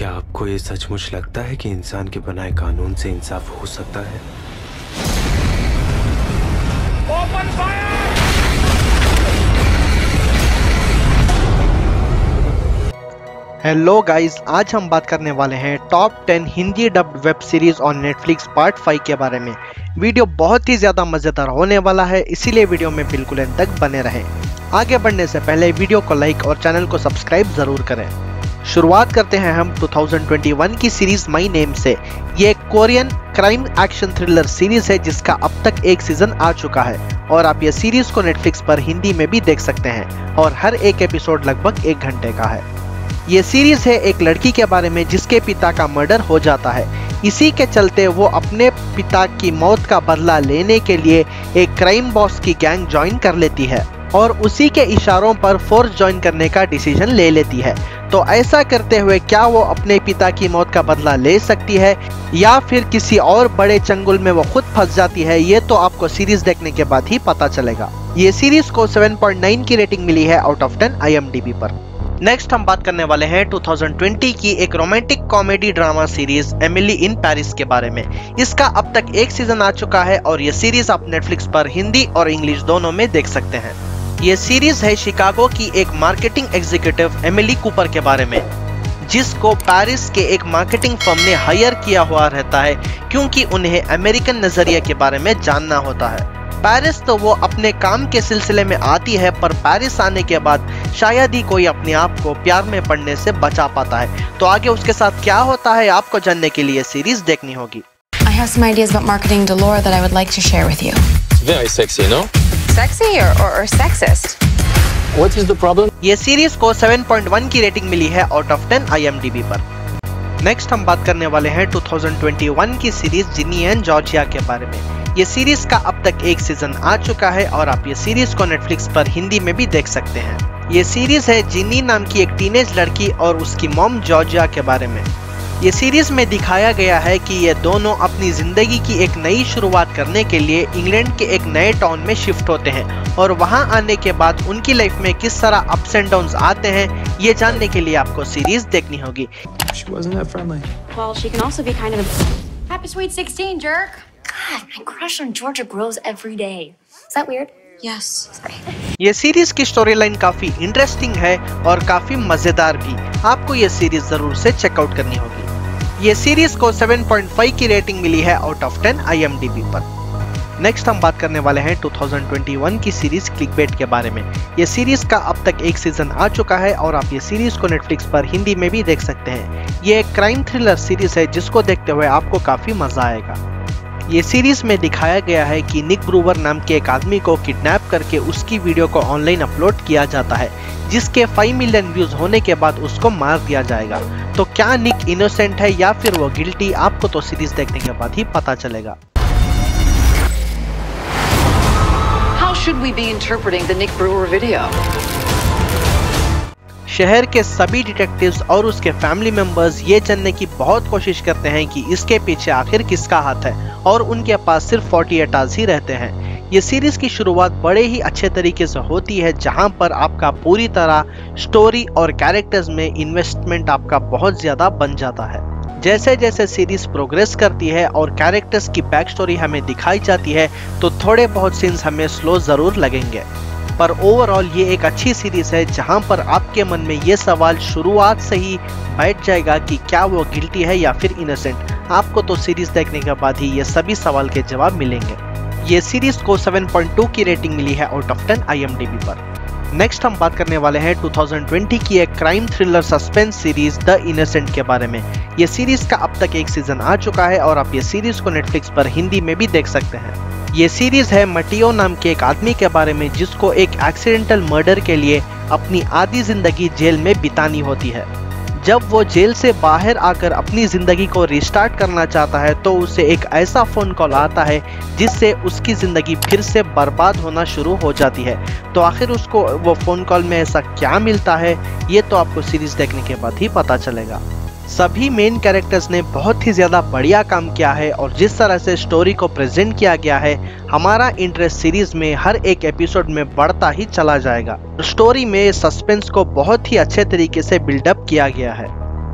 क्या आपको ये सचमुच लगता है कि इंसान के बनाए कानून से इंसाफ हो सकता है? ओपन हेलो गाइस आज हम बात करने वाले हैं top 10 Hindi dubbed web series on Netflix part 5 के बारे में। वीडियो बहुत ही ज़्यादा मज़ेदार होने वाला है इसीलिए वीडियो में बिल्कुल एंड तक बने रहें। आगे बढ़ने से पहले वीडियो को लाइक और चैनल को सब्सक्राइब ज़रूर करें। शुरुआत करते हैं हम 2021 की सीरीज़ माई नेम से। ये एक Korean crime action thriller series है, जिसका अब तक एक सीज़न आ चुका है। और आप ये सीरीज़ को नेटफ्लिक्स पर हिंदी में भी देख सकते हैं, और हर एक एपिसोड लगभग एक घंटे का है। ये सीरीज़ है एक लड़की के बारे में, जिसके पिता का मर्डर हो जाता है। इसी के चलते वो अपने पिता की मौत का बदला लेने के लिए एक क्राइम बॉस की गैंग ज्वाइन कर लेती है। और उसी के इशारों पर फोर्स ज्वाइन करने का डिसीज़न ले लेती है। तो ऐसा करते हुए क्या वो अपने पिता की मौत का बदला ले सकती है? या फिर किसी और बड़े चंगुल में वो खुद फंस जाती है? ये तो आपको सीरीज़ देखने के बाद ही पता चलेगा। ये सीरीज़ को 7.9 की रेटिंग मिली है आउट ऑफ़ 10 आई पर। नेक्स्ट हम बात करने वाले हैं 2020 की एक romantic comedy drama series Emily in Paris के बारे में। इसका अब तक एक सीज़न आ चुका है और ये सीरीज़ आप नेटफ्लिक्स पर हिंदी और इंग्लिश दोनों में देख सकते हैं। ये सीरीज़ है शिकागो की एक मार्केटिंग एग्जीक्यूटिव एमिली कूपर के बारे में जिसको पेरिस के एक मार्केटिंग फर्म ने हायर किया हुआ रहता है क्योंकि उन्हें अमेरिकन नज़रिए के बारे में जानना होता है पेरिस तो वो अपने काम के सिलसिले में आती है पर पेरिस आने के बाद शायद ही कोई अपने आप को प्यार में पड़ने से बचा पाता है तो आगे उसके साथ क्या होता है आपको जानने के लिए सीरीज़ देखनी होगी I have some ideas about marketing Delore that I would like to share with you. Very sexy, no? Sexy or, or, or sexist? What is the problem? ये सीरीज़ को 7.1 की रेटिंग मिली है आउट ऑफ़ 10 IMDb पर next हम बात करने वाले हैं 2021 की सीरीज़ जिनी एंड जॉर्जिया के बारे में ये सीरीज़ का अब तक एक सीज़न आ चुका है और आप ये सीरीज़ को नेटफ्लिक्स पर हिंदी में भी देख सकते हैं ये सीरीज़ है जिनी नाम की एक टीनेज लड़की और उसकी मॉम जॉर्जिया के बारे में ये सीरीज़ में दिखाया गया है कि ये दोनों अपनी ज़िंदगी की एक नई शुरुआत करने के लिए इंग्लैंड के एक नए टाउन में शिफ्ट होते हैं और वहाँ आने के बाद उनकी लाइफ में किस तरह अप्स एंड डाउन आते हैं ये जानने के लिए आपको सीरीज़ देखनी होगी She wasn't that friendly. Well, she can also be kind of a. Happy Sweet 16, jerk. God, my crush on Georgia grows every day. Is that weird? Yes. ये सीरीज़ की स्टोरी लाइन काफ़ी interesting है और काफ़ी मज़ेदार भी आपको ये सीरीज़ ज़रूर से चेकआउट करनी होगी ये सीरीज़ को 7.5 की रेटिंग मिली है आउट ऑफ़ 10 आईएमडीबी पर। नेक्स्ट हम बात करने वाले हैं 2021 की सीरीज़ क्लिकबेट के बारे में। ये सीरीज़ का अब तक एक सीज़न आ चुका है और आप ये सीरीज़ को नेटफ्लिक्स पर हिंदी में भी देख सकते हैं। ये एक क्राइम थ्रिलर सीरीज़ है जिसको देखते हुए आपको काफ़ी मज़ा आएगा। ये सीरीज़ में दिखाया गया है कि निक ब्रूवर नाम के एक आदमी को किडनैप करके उसकी वीडियो को ऑनलाइन अपलोड किया जाता है जिसके 5 मिलियन व्यूज़ होने के बाद उसको मार दिया जाएगा। तो क्या निक इनोसेंट है या फिर वो गिल्टी आपको तो सीरीज़ देखने के बाद ही पता चलेगा। How should we be interpreting the Nick Brewer video? शहर के सभी डिटेक्टिव्स और उसके फैमिली मेंबर्स ये जानने की बहुत कोशिश करते हैं कि इसके पीछे आखिर किसका हाथ है। और उनके पास सिर्फ़ 48 आवर्स ही रहते हैं। ये सीरीज़ की शुरुआत बड़े ही अच्छे तरीके से होती है, जहाँ पर आपका पूरी तरह स्टोरी और कैरेक्टर्स में इन्वेस्टमेंट आपका बहुत ज़्यादा बन जाता है। जैसे जैसे सीरीज़ प्रोग्रेस करती है और कैरेक्टर्स की बैक स्टोरी हमें दिखाई जाती है तो थोड़े बहुत सीन्स हमें स्लो ज़रूर लगेंगे। पर ओवरऑल ये एक अच्छी सीरीज़ है, जहाँ पर आपके मन में ये सवाल शुरुआत से ही बैठ जाएगा कि क्या वो गिल्टी है या फिर इनोसेंट आपको तो सीरीज़ देखने के बाद ही ये सभी सवाल के जवाब मिलेंगे। ये सीरीज़ को 7.2 की रेटिंग मिली है आउट ऑफ़ 10 IMDb पर। नेक्स्ट हम बात करने वाले हैं 2020 की एक crime thriller suspense series the innocent के बारे में। ये सीरीज़ का अब तक एक सीज़न आ चुका है और आप ये सीरीज़ को नेटफ्लिक्स पर हिंदी में भी देख सकते हैं। ये सीरीज़ है मटियो नाम के एक आदमी के बारे में जिसको एक एक्सीडेंटल मर्डर के लिए अपनी आधी ज़िंदगी जेल में बितानी होती है। जब वो जेल से बाहर आकर अपनी ज़िंदगी को रिस्टार्ट करना चाहता है तो उसे एक ऐसा फ़ोन कॉल आता है जिससे उसकी ज़िंदगी फिर से बर्बाद होना शुरू हो जाती है। तो आखिर उसको, वो फ़ोन कॉल में ऐसा क्या मिलता है, ये तो आपको सीरीज़ देखने के बाद ही पता चलेगा। सभी मेन कैरेक्टर्स ने बहुत ही ज़्यादा बढ़िया काम किया है और जिस तरह से स्टोरी को प्रेजेंट किया गया है, हमारा इंटरेस्ट सीरीज़ में हर एक एपिसोड में बढ़ता ही चला जाएगा। स्टोरी में सस्पेंस को बहुत ही अच्छे तरीके से बिल्डअप किया गया है।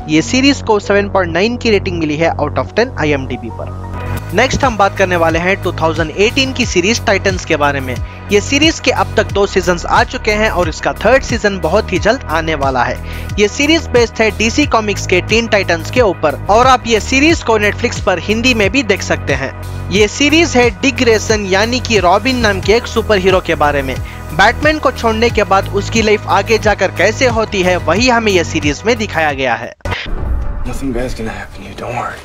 ये सीरीज़ को 7.9 की रेटिंग मिली है आउट ऑफ़ 10 आईएमडीबी पर। नेक्स्ट हम बात करने वाले हैं 2018 की सीरीज़ टाइटन्स के बारे में। ये सीरीज़ के अब तक दो सीज़न आ चुके हैं और इसका थर्ड सीज़न बहुत ही जल्द आने वाला है ये सीरीज़ बेस्ड है डीसी कॉमिक्स के टीन टाइटन्स के ऊपर और आप ये सीरीज़ को नेटफ्लिक्स पर हिंदी में भी देख सकते हैं ये सीरीज़ है डिग ग्रेसन यानी कि रॉबिन नाम के एक सुपर हीरो के बारे में बैटमैन को छोड़ने के बाद उसकी लाइफ आगे जाकर कैसे होती है वही हमें यह सीरीज़ में दिखाया गया है Nothing bad's gonna happen to you, don't worry.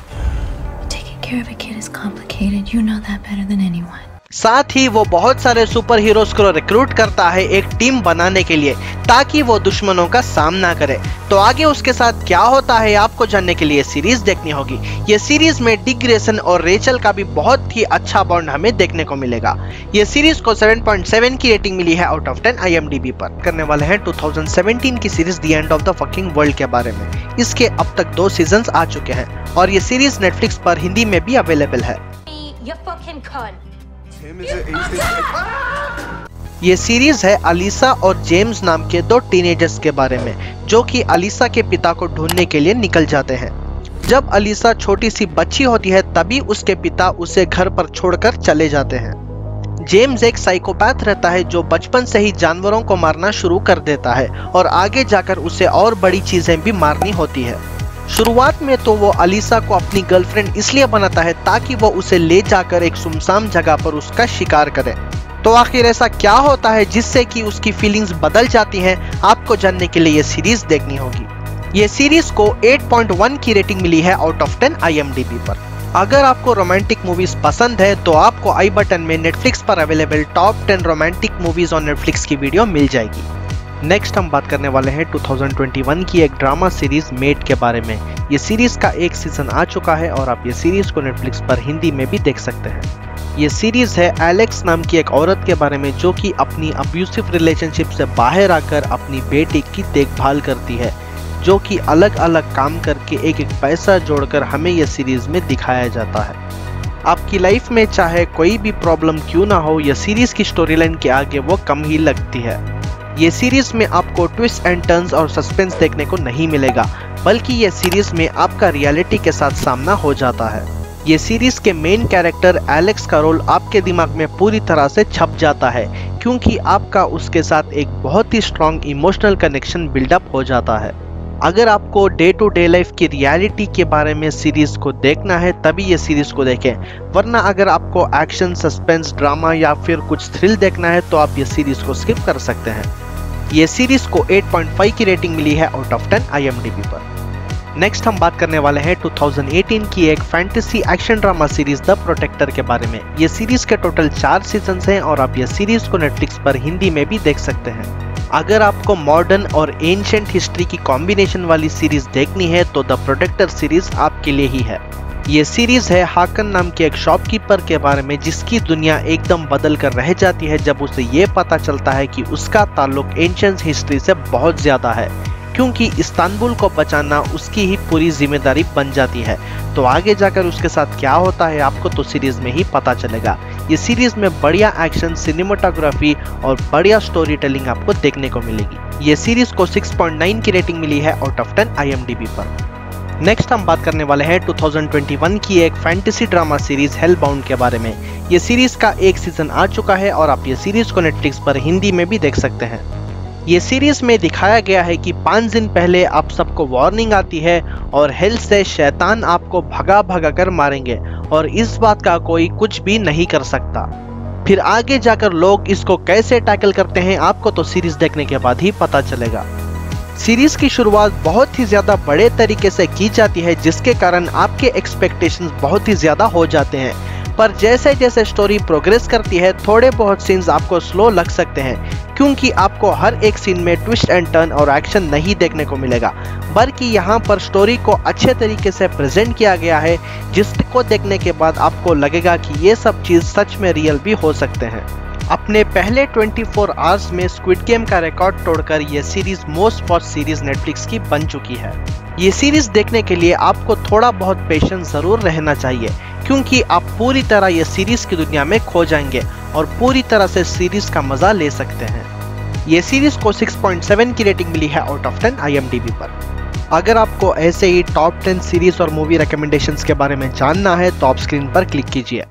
Taking care of a kid is complicated. You know that better than anyone. साथ ही वो बहुत सारे सुपर हीरोज को रिक्रूट करता है एक टीम बनाने के लिए, ताकि वो दुश्मनों का सामना करे। तो आगे उसके साथ क्या होता है, आपको जानने के लिए सीरीज़ देखनी होगी। ये सीरीज़ में डिग्रेसन और रेचल का भी बहुत ही अच्छा बॉन्ड हमें देखने को मिलेगा। ये सीरीज़ को 7.7 की रेटिंग मिली है आउट ऑफ़ 10 आईएमडीबी पर। करने वाले हैं 2017 की series the end of the fucking world के बारे में। इसके अब तक दो सीज़न आ चुके हैं, और ये सीरीज़ नेटफ्लिक्स पर हिंदी में भी अवेलेबल है. An ये सीरीज़ है अलीसा और जेम्स नाम के दो टीनेजर्स के बारे में, जो कि अलीसा के पिता को ढूँढने के लिए निकल जाते हैं। जब अलीसा छोटी सी बच्ची होती है, तभी उसके पिता उसे घर पर छोड़कर चले जाते हैं। जेम्स एक साइकोपैथ रहता है, जो बचपन से ही जानवरों को मारना शुरू कर देता है, और आगे जाकर उसे और बड़ी चीज़ें भी मारनी होती है। शुरुआत में तो वो अलीसा को अपनी गर्लफ्रेंड इसलिए बनाता है ताकि वो उसे ले जाकर एक सुमसाम जगह पर उसका शिकार करे। तो आखिर ऐसा क्या होता है जिससे कि उसकी फीलिंग्स बदल जाती हैं? आपको जानने के लिए ये सीरीज़ देखनी होगी। ये सीरीज़ को 8.1 की रेटिंग मिली है आउट ऑफ़ 10 आईएमडीबी पर। अगर आपको रोमांटिक मूवीज़ पसंद है तो आपको आई बटन में नेटफ्लिक्स पर available top 10 romantic movies on Netflix की वीडियो मिल जाएगी। नेक्स्ट हम बात करने वाले हैं 2021 की एक ड्रामा सीरीज़ मेड के बारे में। ये सीरीज़ का एक सीज़न आ चुका है और आप ये सीरीज़ को नेटफ्लिक्स पर हिंदी में भी देख सकते हैं। ये सीरीज़ है एलेक्स नाम की एक औरत के बारे में जो कि अपनी अब्यूसिव रिलेशनशिप से बाहर आकर अपनी बेटी की देखभाल करती है, जो कि अलग अलग काम करके एक एक पैसा जोड़कर हमें यह सीरीज़ में दिखाया जाता है। आपकी लाइफ में चाहे कोई भी प्रॉब्लम क्यों ना हो यह सीरीज़ की स्टोरी लाइन के आगे वो कम ही लगती है। ये सीरीज़ में आपको ट्विस्ट एंड टर्न्स और सस्पेंस देखने को नहीं मिलेगा, बल्कि ये सीरीज़ में आपका रियलिटी के साथ सामना हो जाता है। ये सीरीज़ के मेन कैरेक्टर एलेक्स का रोल आपके दिमाग में पूरी तरह से छप जाता है, क्योंकि आपका उसके साथ एक बहुत ही स्ट्रॉन्ग इमोशनल कनेक्शन बिल्डअप हो जाता है। अगर आपको डे टू डे लाइफ की रियलिटी के बारे में सीरीज़ को देखना है, तभी ये सीरीज़ को देखें, वरना अगर आपको एक्शन सस्पेंस ड्रामा या फिर कुछ थ्रिल देखना है तो आप ये सीरीज़ को स्किप कर सकते हैं। ये सीरीज़ को 8.5 की रेटिंग मिली है आउट ऑफ़ 10 आईएमडीबी पर। नेक्स्ट हम बात करने वाले हैं 2018 की एक fantasy action drama series the protector के बारे में। ये सीरीज़ के टोटल चार सीज़न हैं और आप ये सीरीज़ को नेटफ्लिक्स पर हिंदी में भी देख सकते हैं। अगर आपको मॉडर्न और एंशंट हिस्ट्री की कॉम्बिनेशन वाली सीरीज़ देखनी है तो द प्रोटेक्टर सीरीज़ आपके लिए ही है। ये सीरीज़ है हाकन नाम के एक शॉपकीपर के बारे में, जिसकी दुनिया एकदम बदल कर रह जाती है जब उसे ये पता चलता है कि उसका ताल्लुक एंशंट हिस्ट्री से बहुत ज़्यादा है। क्योंकि इस्तानबुल को बचाना उसकी ही पूरी ज़िम्मेदारी बन जाती है। तो आगे जाकर उसके साथ क्या होता है, आपको तो सीरीज़ में ही पता चलेगा। ये सीरीज़ में बढ़िया एक्शन सिनेमाटोग्राफी और बढ़िया स्टोरी टेलिंग आपको देखने को मिलेगी। ये सीरीज़ को 6.9 की रेटिंग मिली है आउट ऑफ़ 10 आईएमडीबी पर। नेक्स्ट हम बात करने वाले हैं 2021 की एक fantasy drama series hello bound के बारे में। ये सीरीज़ का एक सीज़न आ चुका है और आप ये सीरीज़ को नेटफ्लिक्स पर हिंदी में भी देख सकते हैं। ये सीरीज़ में दिखाया गया है कि पाँच दिन पहले आप सबको वार्निंग आती है और हेल से शैतान आपको भगा भगा कर मारेंगे और इस बात का कोई कुछ भी नहीं कर सकता। फिर आगे जाकर लोग इसको कैसे टैकल करते हैं, आपको तो सीरीज़ देखने के बाद ही पता चलेगा। सीरीज़ की शुरुआत बहुत ही ज़्यादा बड़े तरीके से की जाती है, जिसके कारण आपके एक्सपेक्टेशंस बहुत ही ज़्यादा हो जाते हैं। पर जैसे जैसे स्टोरी प्रोग्रेस करती है थोड़े बहुत सीन्स आपको स्लो लग सकते हैं, क्योंकि आपको हर एक सीन में ट्विस्ट एंड टर्न और एक्शन नहीं देखने को मिलेगा। बल्कि यहाँ पर स्टोरी को अच्छे तरीके से प्रेजेंट किया गया है, जिसको देखने के बाद आपको लगेगा कि ये सब चीज़ सच में रियल भी हो सकते हैं। अपने पहले 24 आवर्स में स्क्विड गेम का रिकॉर्ड तोड़कर यह series most watch series Netflix की बन चुकी है। ये सीरीज़ देखने के लिए आपको थोड़ा बहुत पेशेंस ज़रूर रहना चाहिए, क्योंकि आप पूरी तरह ये सीरीज़ की दुनिया में खो जाएँगे और पूरी तरह से सीरीज़ का मज़ा ले सकते हैं। ये सीरीज़ को 6.7 की रेटिंग मिली है आउट ऑफ़ 10 आईएमडीबी पर। अगर आपको ऐसे ही टॉप 10 सीरीज़ और मूवी रिकमेंडेशंस के बारे में जानना है तो आप स्क्रीन पर क्लिक कीजिए।